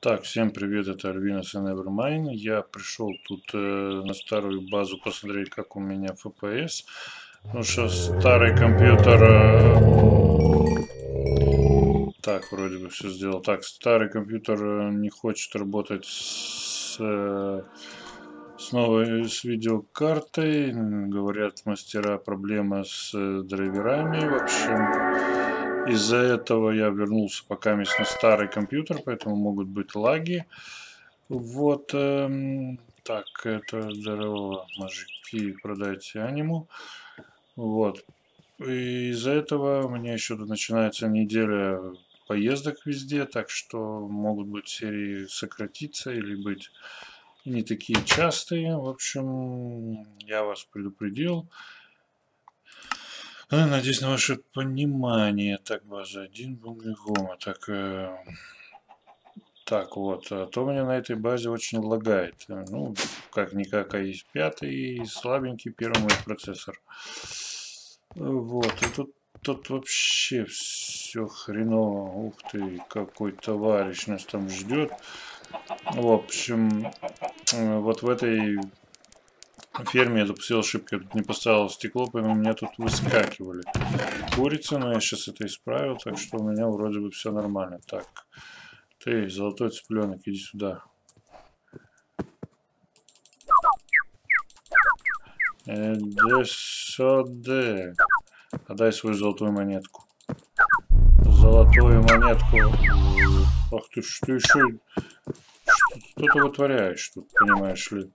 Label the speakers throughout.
Speaker 1: Так, всем привет, это Альвинус и Nevermind. Я пришел тут э, на старую базу посмотреть, как у меня FPS. Потому что старый компьютер... Э, так, вроде бы все сделал. Так, старый компьютер э, не хочет работать с, э, с новой с видеокартой. Говорят мастера, проблема с э, драйверами. В общем, из-за этого я вернулся пока на старый компьютер, поэтому могут быть лаги. Вот. Эм, так, это здорово, мужики, продайте аниму. Вот. Из-за этого у меня еще начинается неделя поездок везде, так что могут быть серии сократиться или быть не такие частые. В общем, я вас предупредил. А, надеюсь на ваше понимание. Так, база 1, Бумлигома. Так, э, так вот, а то меня на этой базе очень лагает. Ну, как-никак АИС-5 и слабенький первый мой процессор. Вот, и тут, тут вообще все хреново. Ух ты, какой товарищ нас там ждет. В общем, э, вот в этой ферме я допустил ошибки. Я тут не поставил стекло, поэтому у меня тут выскакивали курицы, но я сейчас это исправил, так что у меня вроде бы все нормально. Так, ты, золотой цыпленок, иди сюда. Иди сюда. Отдай свою золотую монетку. Золотую монетку. Ах ты, что еще? Что ты вытворяешь тут, понимаешь ли?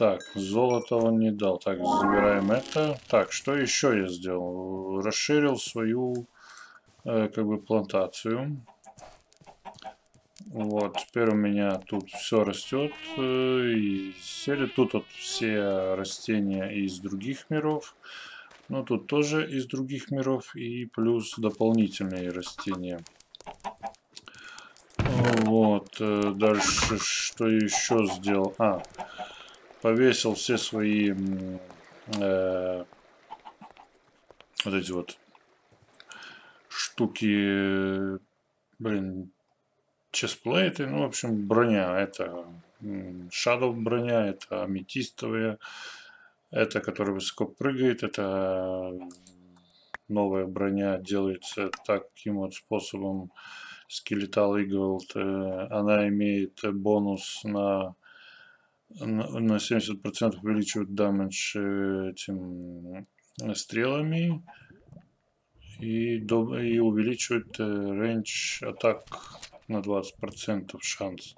Speaker 1: Так, золото он не дал. Так, забираем это. Так, что еще я сделал? Расширил свою э, как бы плантацию. Вот, теперь у меня тут все растет. Э, и серия тут вот все растения из других миров. Но тут тоже из других миров. И плюс дополнительные растения. Вот, э, дальше что еще сделал? А, повесил все свои э, вот эти вот штуки, блин, честплейты, ну, в общем, броня, это Shadow броня, это аметистовая, это, которая высоко прыгает, это новая броня делается таким вот способом. Skeletal Eagle, э, она имеет бонус на на 70% увеличивают дамage э, этим э, стрелами и, и увеличивают range э, атак на 20% шанс.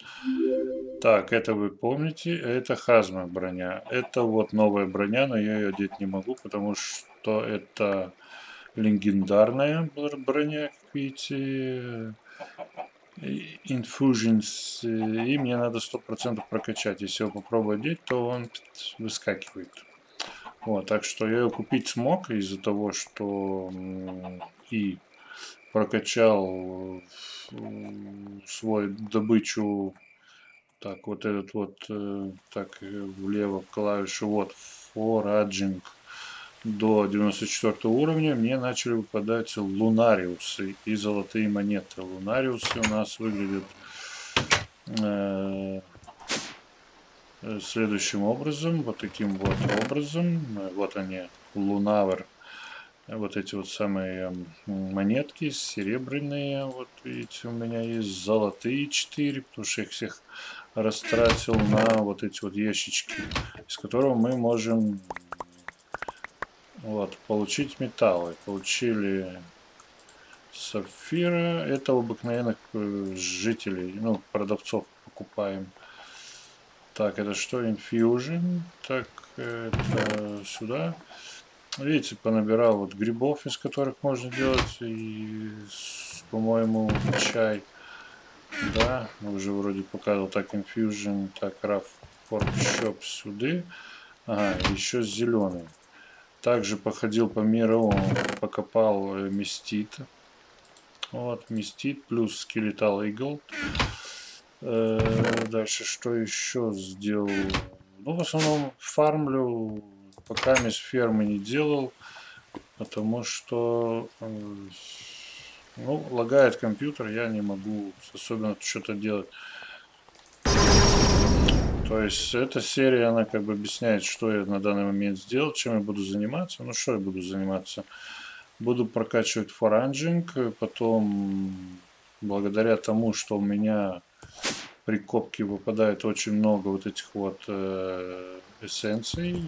Speaker 1: Так, это вы помните, это хазма броня. Это вот новая броня, но я ее одеть не могу, потому что это легендарная броня, как видите. Infusions, и мне надо 100% прокачать. Если его попробовать одеть, то он выскакивает. Вот, так что я его купить смог из-за того, что и прокачал свой добычу. Так, вот этот вот, э, так, влево клавишу, вот, foraging до 94 уровня мне начали выпадать лунариусы и золотые монеты. Лунариусы у нас выглядят э, следующим образом, вот таким вот образом. Вот они, лунавр. Вот эти вот самые монетки, серебряные, вот видите, у меня есть золотые 4, потому что их всех растратил на вот эти вот ящички, из которого мы можем вот, получить металлы. Получили сапфира. Это у обыкновенных э, жителей, ну, продавцов покупаем. Так, это что? Infusion. Так, это сюда. Видите, понабирал вот грибов, из которых можно делать, и, по-моему, чай. Да, уже вроде показывал. Так, Infusion, так, Rough Pork Shop сюда. Ага, еще зеленый. Также походил по миру, покопал э, Мистит. Вот, Мистит плюс Скелетал Игл. Э, дальше что еще сделал? Ну, в основном фармлю, пока мисс фермы не делал, потому что э, Ну, лагает компьютер, я не могу особенно что-то делать. То есть эта серия, она как бы объясняет, что я на данный момент сделал, чем я буду заниматься. Ну, что я буду заниматься? Буду прокачивать foraging, потом, благодаря тому, что у меня при копке выпадает очень много вот этих вот э, эссенций.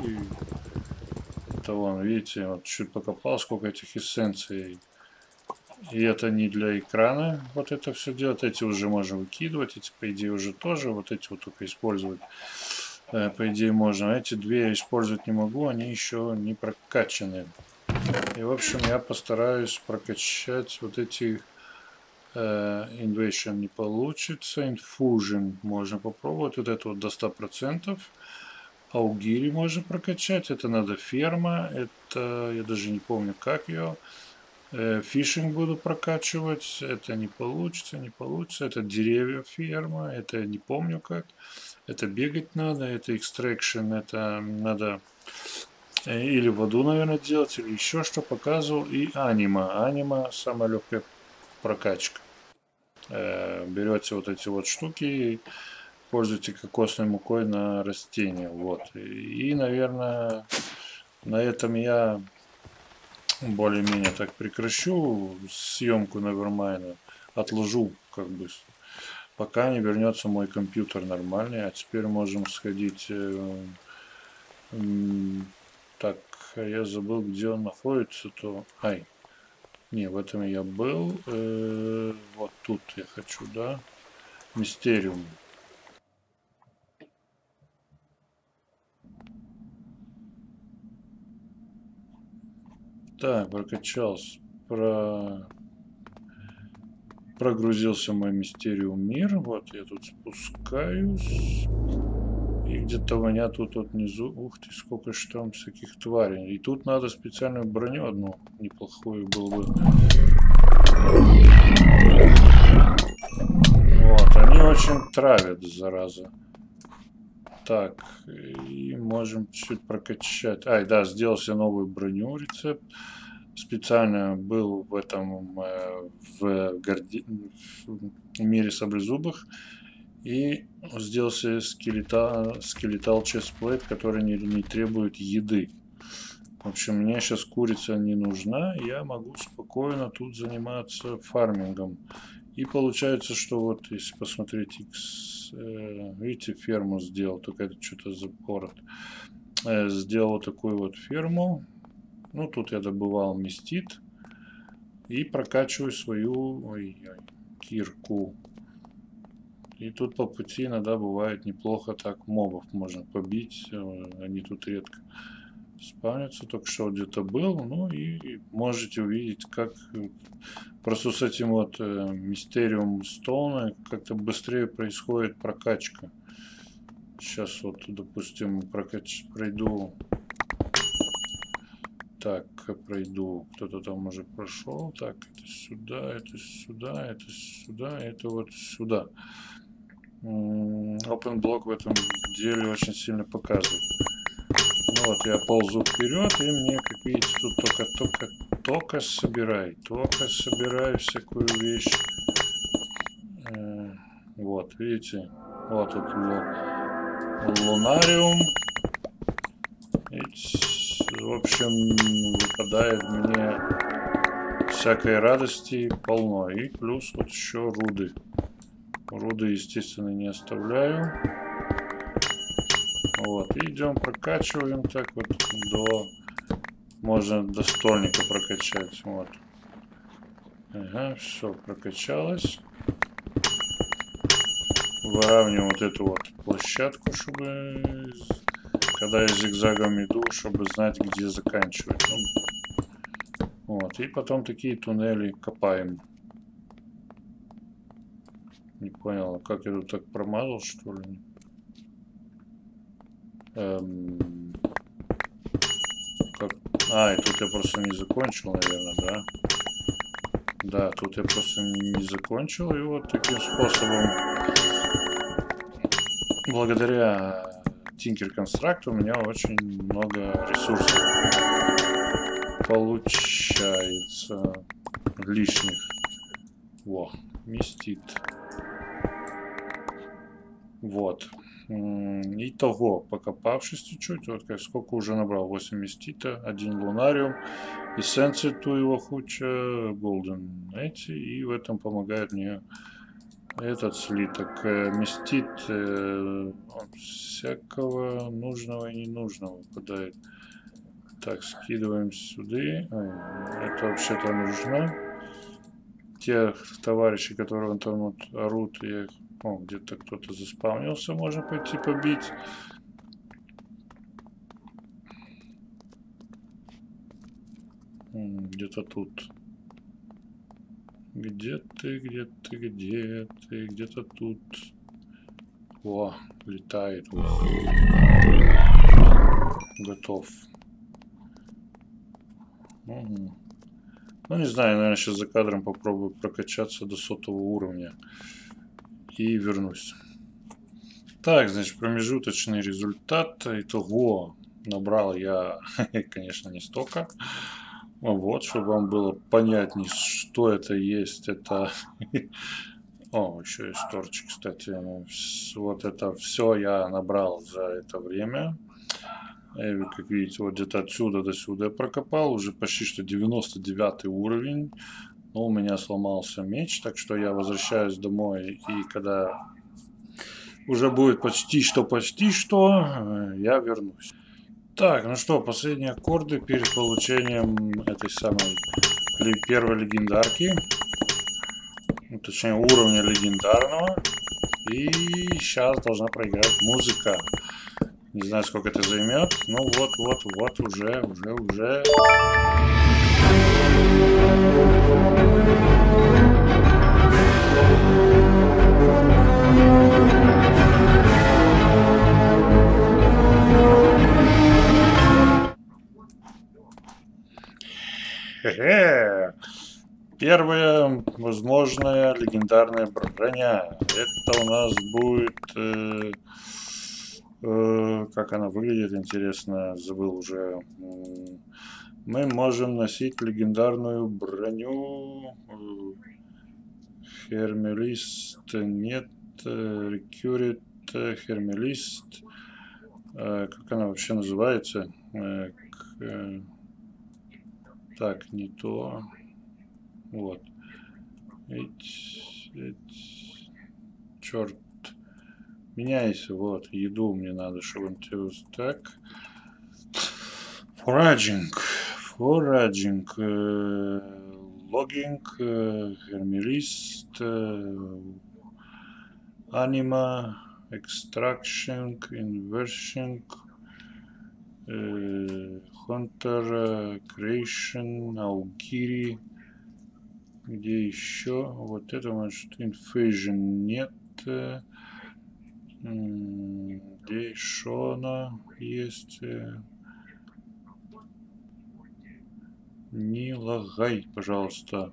Speaker 1: Это вон, видите, вот чуть покопал, сколько этих эссенций. И это не для экрана вот это все делать. Эти уже можно выкидывать, эти по идее уже тоже. Вот эти вот только использовать э, по идее можно. Эти две использовать не могу, они еще не прокачаны. И в общем я постараюсь прокачать вот эти uh, Invasion не получится. Infusion можно попробовать. Вот это вот до 100%. Аугири можно прокачать. Это надо ферма. Это я даже не помню как ее. Э, фишинг буду прокачивать. Это не получится, не получится. Это деревья ферма. Это не помню как. Это бегать надо. Это экстракшн. Это надо э, или воду, наверное, делать, или еще что показывал. И анима. Анима самая легкая прокачка. Э, берете вот эти вот штуки и пользуете кокосной мукой на растения. Вот. И, наверное, на этом я более-менее так прекращу съемку Невермайна. Отложу, как бы, пока не вернется мой компьютер нормальный. А теперь можем сходить... Э, так, я забыл, где он находится, то... Ай, не, в этом я был. Э, вот тут я хочу, да? Мистериум. Так, прокачался. Про... Прогрузился мой мистериум мир. Вот я тут спускаюсь. И где-то у меня тут вот внизу, ух ты, сколько ж там всяких тварей. И тут надо специальную броню одну неплохую было бы. Вот, они очень травят, зараза. Так, и можем чуть прокачать. Ай, да, сделал себе новую броню, рецепт. Специально был в этом, э, в, горди... в мире саблезубых и сделал себе скелета, скелетал честплейт, который не, не требует еды. В общем, мне сейчас курица не нужна, я могу спокойно тут заниматься фармингом. И получается, что вот, если посмотреть, X, э, видите, ферму сделал, только это что-то запорот. Э, сделал такую вот ферму. Ну, тут я добывал мистит. И прокачиваю свою ой, ой, кирку. И тут по пути иногда бывает неплохо так мобов можно побить. Э, они тут редко спавнятся. Только что где-то был. Ну и можете увидеть, как просто с этим вот э, Мистериум Стоуна как-то быстрее происходит прокачка. Сейчас вот, допустим, прокач... пройду так, пройду. Кто-то там уже прошел. Так, это сюда, это сюда, это сюда, это вот сюда. OpenBlock в этом деле очень сильно показывает. Ну вот, я ползу вперед, и мне, как видите, тут только, только, собирай, только собираю всякую вещь. Э, вот, видите, вот тут лунариум. в общем, выпадает мне всякой радости полно. И плюс вот еще руды. Руды, естественно, не оставляю. Вот, идем прокачиваем так вот до... Можно до стольника прокачать. Вот. Ага, все, прокачалось. Выравниваем вот эту вот площадку, чтобы... Когда я зигзагом иду, чтобы знать, где заканчивать. Ну, вот, и потом такие туннели копаем. Не понял, а как я тут так промазал, что ли? Эм... Как... А, и тут я просто не закончил, наверное, да? Да, тут я просто не, закончил, и вот таким способом, благодаря Tinker Construct у меня очень много ресурсов получается лишних. Во, местит. Вот. Итого, покопавшись чуть-чуть, вот как сколько уже набрал, 8 местита, один лунариум, эссенции ту его хуча, голден эти, и в этом помогает мне этот слиток. Э, местит э, он всякого нужного и ненужного выпадает. Так, скидываем сюда. Это вообще-то нужно. Те товарищи, которые вон там вот орут, я их о, где-то кто-то заспавнился, можно пойти побить. Где-то тут. Где ты, где ты, где ты, где-то тут. О, летает. Готов. Угу. Ну, не знаю, наверное, сейчас за кадром попробую прокачаться до сотого уровня и вернусь. Так, значит, промежуточный результат. Итого набрал я, конечно, не столько. Вот, чтобы вам было понятнее, что это есть. Это... О, еще есть торчик, кстати. Вот это все я набрал за это время. И, как видите, вот где-то отсюда до сюда я прокопал. Уже почти что 99 уровень. Но у меня сломался меч, так что я возвращаюсь домой, и когда уже будет почти что, почти что, э, я вернусь. Так, ну что, последние аккорды перед получением этой самой первой легендарки. Ну, точнее, уровня легендарного. И сейчас должна проиграть музыка. Не знаю, сколько это займет. Ну вот, вот, вот, уже, уже, уже. Первая возможная легендарная броня. Это у нас будет... Э, как она выглядит, интересно, забыл уже мы можем носить легендарную броню. Хермелист нет, Рекюрит, Хермелист. Э, как она вообще называется? Э, так, не то. Вот. Эть, эть. Черт. Меняйся, вот. Еду мне надо, чтобы он тебе... Так. Uh, logging, uh, hermelist, uh, anima, extraction, inversion, hunter, creation, augiri, где еще? Вот это может infusion нет. Где еще она есть? Не лагай, пожалуйста.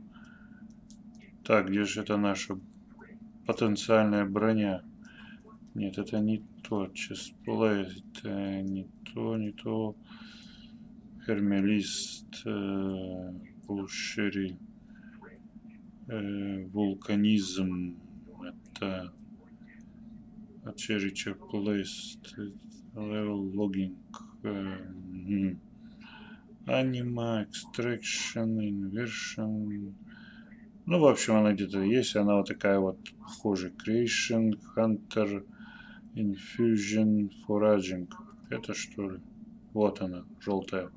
Speaker 1: Так, где же это наша потенциальная броня? Нет, это не то. Чесплейт, это не то, не то. Хермелист, э, Булшери, э, вулканизм. Это Черичер Плейст, Level Logging. Э, Anima, Extraction, Inversion. Ну, в общем, она где-то есть. Она вот такая вот похожая. Creation, Hunter, Infusion, Foraging. Это что ли? Вот она, желтая.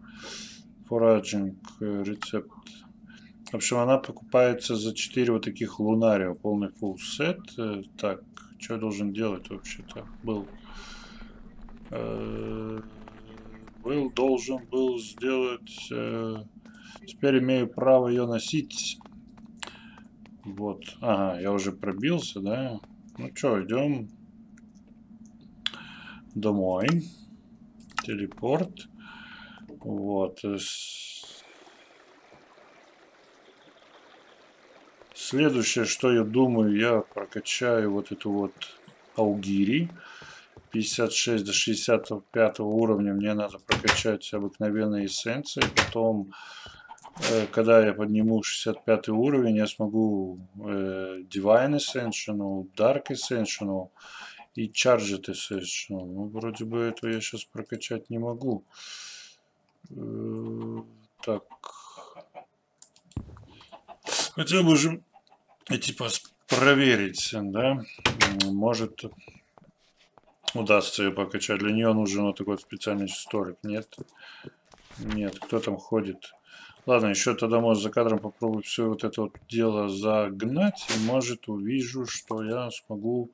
Speaker 1: Foraging, рецепт. В общем, она покупается за 4 вот таких лунария. Полный full set. Так, что я должен делать вообще-то? Был. Э, был, должен был сделать. Э, теперь имею право ее носить. Вот. Ага, я уже пробился, да? Ну что, идем домой. Телепорт. Вот. Э, следующее, что я думаю, я прокачаю вот эту вот Аугири. 56 до 65 уровня мне надо прокачать обыкновенные эссенции, потом э, когда я подниму 65 уровень, я смогу э, Divine Ascensional, Dark Ascensional и Charged Ascensional. Ну, вроде бы этого я сейчас прокачать не могу. Э, так. Хотел бы уже типа проверить, да, может удастся ее покачать. Для нее нужен вот такой специальный столик. Нет. Нет, кто там ходит? Ладно, еще тогда, может, за кадром попробую все вот это вот дело загнать. И, может, увижу, что я смогу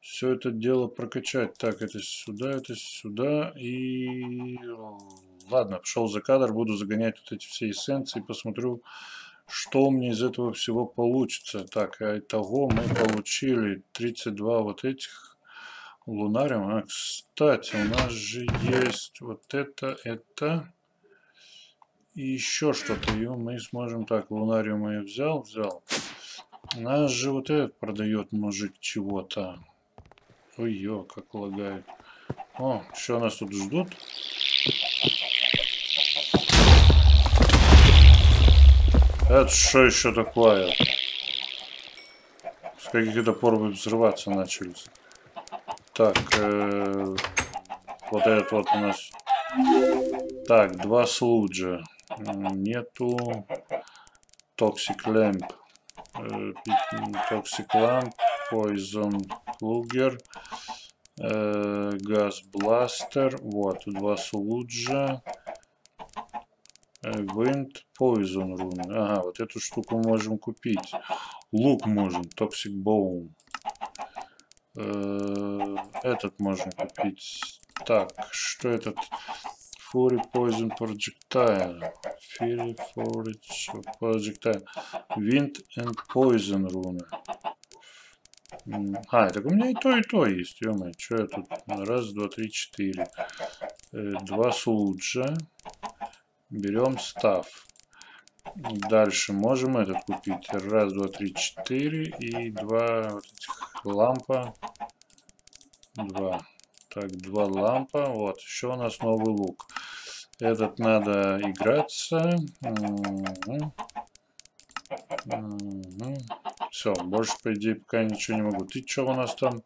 Speaker 1: все это дело прокачать. Так, это сюда, это сюда. И... Ладно, пошел за кадр, буду загонять вот эти все эссенции. Посмотрю, что у меня из этого всего получится. Так, а итого мы получили 32 вот этих лунариум. А, кстати, у нас же есть вот это, это и еще что-то. И мы сможем... Так, лунариум я взял, взял. У нас же вот этот продает мужик чего-то. Ой-ё, как лагает. О, что нас тут ждут? Это что еще такое? С каких это пор взрываться начались? Так, э, вот этот вот у нас. Так, два слуджа. Нету. Toxic Lamp. Э, Toxic Lamp. Poison Plugger. Э, Газ Бластер. Вот, два слуджа. Э, Wind Poison Rune. Ага, вот эту штуку можем купить. Лук можем. Toxic Bone. Э, этот можно купить. Так, что этот? Fury Poison Projectile. Fury Forage Projectile. Wind and Poison руны. А, так у меня и то, и то есть. ё что я тут? Раз, два, три, четыре. Э, два слуджа. Берем став. Дальше можем этот купить. Раз, два, три, четыре. И два вот этих лампа. Два. Так, два лампа. Вот, еще у нас новый лук. Этот надо играться. Угу. Угу. Все, больше, по идее, пока ничего не могу. Ты что у нас там?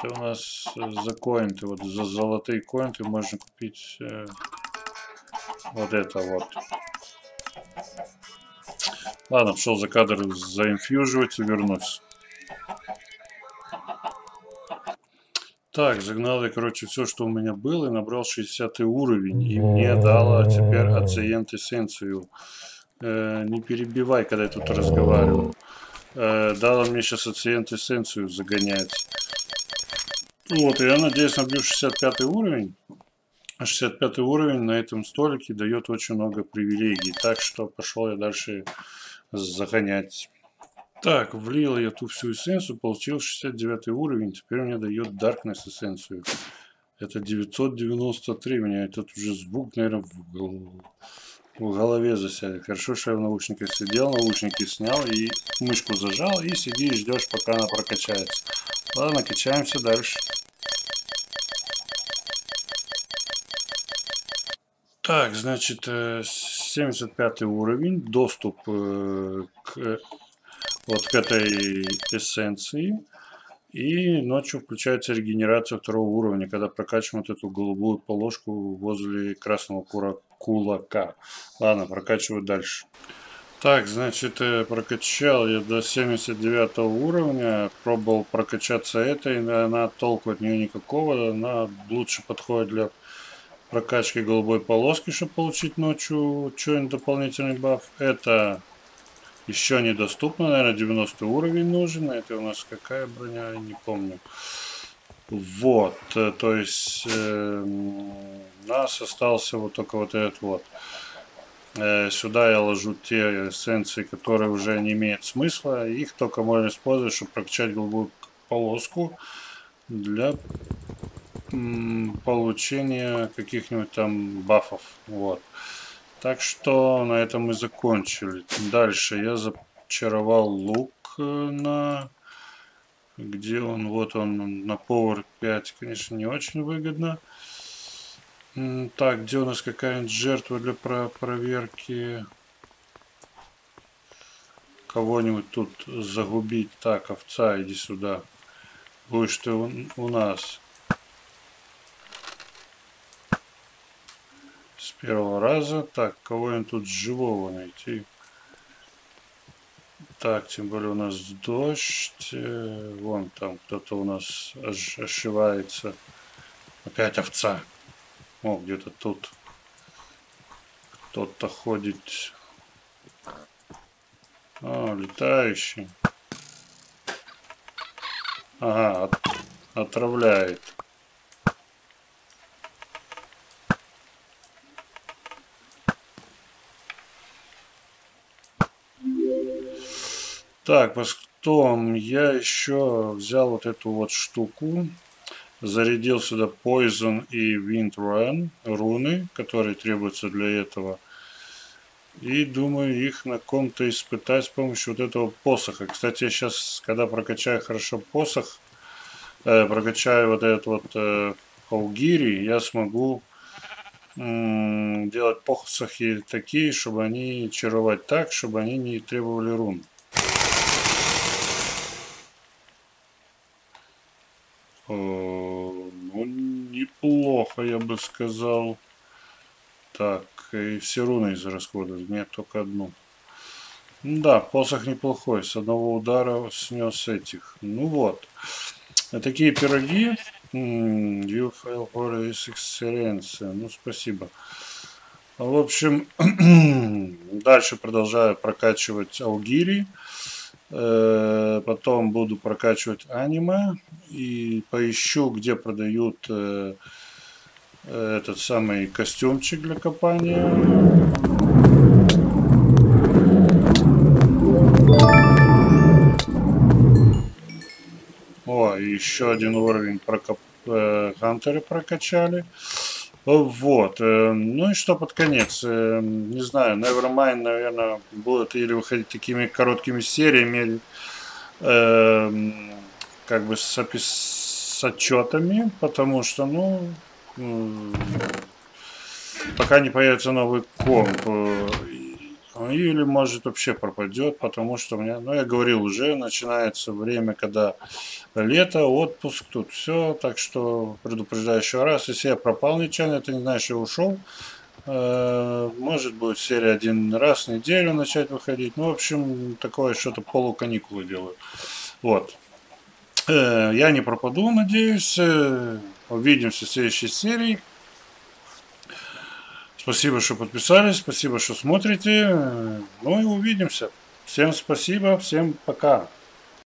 Speaker 1: Ты у нас за коинты, вот за золотые коинты можно купить э, вот это вот. Ладно, пошел за кадр заинфьюживать и вернусь. Так, загнал я, короче, все, что у меня было, и набрал 60 уровень. И мне дало теперь оциент эссенцию. Э, не перебивай, когда я тут разговариваю. Э, дала мне сейчас оциент эссенцию загонять. Вот, и я надеюсь, набью 65 уровень. 65 уровень на этом столике дает очень много привилегий. Так что пошел я дальше загонять. Так, влил я ту всю эссенцию, получил 69 уровень, теперь мне дает Darkness эссенцию. Это 993, у меня этот уже звук, наверное, в, в голове засядет. Хорошо, что я в наушниках сидел, наушники снял и мышку зажал, и сиди и ждешь, пока она прокачается. Ладно, качаемся дальше. Так, значит, 75 э, уровень, доступ э, к вот к этой эссенции. И ночью включается регенерация второго уровня, когда прокачиваем вот эту голубую полоску возле красного кулака. Ладно, прокачиваю дальше. Так, значит, э, прокачал я до 79 уровня, пробовал прокачаться этой, она толку от нее никакого, она лучше подходит для прокачки голубой полоски, чтобы получить ночью что-нибудь дополнительный баф. Это еще недоступно, наверное, 90 уровень нужен. Это у нас какая броня, не помню. Вот, э, то есть э, у нас остался вот только вот этот вот. Э, сюда я ложу те эссенции, которые уже не имеют смысла. Их только можно использовать, чтобы прокачать голубую полоску для получения каких-нибудь там бафов. Вот. Так что на этом мы закончили. Дальше я зачаровал лук э, на... Где он? Вот он на Power 5, конечно, не очень выгодно. Так, где у нас какая-нибудь жертва для про проверки? кого-нибудь тут загубить. Так, овца, иди сюда. Будешь ты у, у нас. Первого раза. Так, кого-нибудь тут живого найти. Так, тем более у нас дождь. Э, вон там кто-то у нас ошивается. Опять овца. О, где-то тут кто-то ходит. А, летающий. Ага, от, отравляет. Так, потом я еще взял вот эту вот штуку, зарядил сюда Poison и Wind Run, руны, которые требуются для этого. И думаю их на ком-то испытать с помощью вот этого посоха. Кстати, я сейчас, когда прокачаю хорошо посох, э, прокачаю вот этот вот э, Аугири, я смогу делать посохи такие, чтобы они чаровать так, чтобы они не требовали рун. Ну, неплохо, я бы сказал. Так, и все руны израсходовать. Нет, только одну. Да, посох неплохой. С одного удара снес этих. Ну вот. Такие пироги. You fail for this experience. Ну, спасибо. В общем, дальше продолжаю прокачивать Алгири. Э, потом буду прокачивать аниме и поищу, где продают э, этот самый костюмчик для копания. О, еще один уровень прокоп... Э, хантеры прокачали. Вот. Ну и что под конец? Не знаю, Nevermind, наверное, будет или выходить такими короткими сериями, э, как бы с, с отчетами, потому что, ну, пока не появится новый комп, или может вообще пропадет, потому что у меня, ну я говорил уже, начинается время, когда лето, отпуск, тут все, так что предупреждаю еще раз, если я пропал нечаянно, это не значит, что ушел, э, может будет серия один раз в неделю начать выходить, ну в общем, такое что-то полуканикулы делаю, вот. Э, я не пропаду, надеюсь, э, увидимся в следующей серии. Спасибо, что подписались, спасибо, что смотрите. Ну и увидимся. Всем спасибо, всем пока.